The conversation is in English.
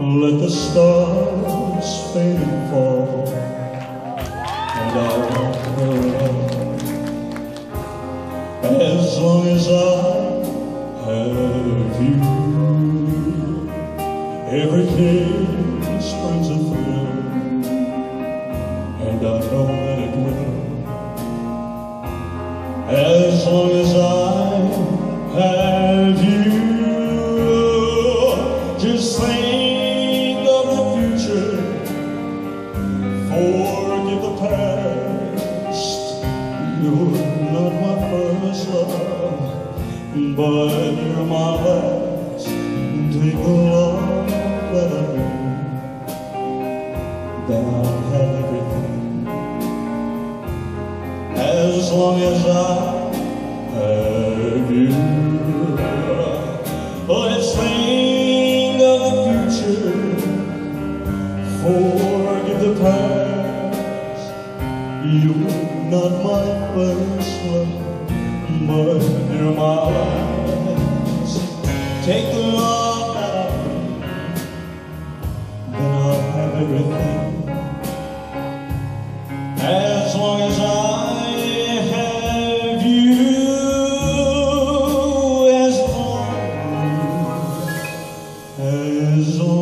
Let the stars fade and fall And I'll love As long as I have you Every kiss brings a thrill And I know that it will. As long as I have you Just think Forgive the past. You're not my first love But you're my last. Take the love that I have everything. As long as I You're not my first love, but you're my eyes. Take the love that I feel, then I'll have everything. As long as I have you, as long as, long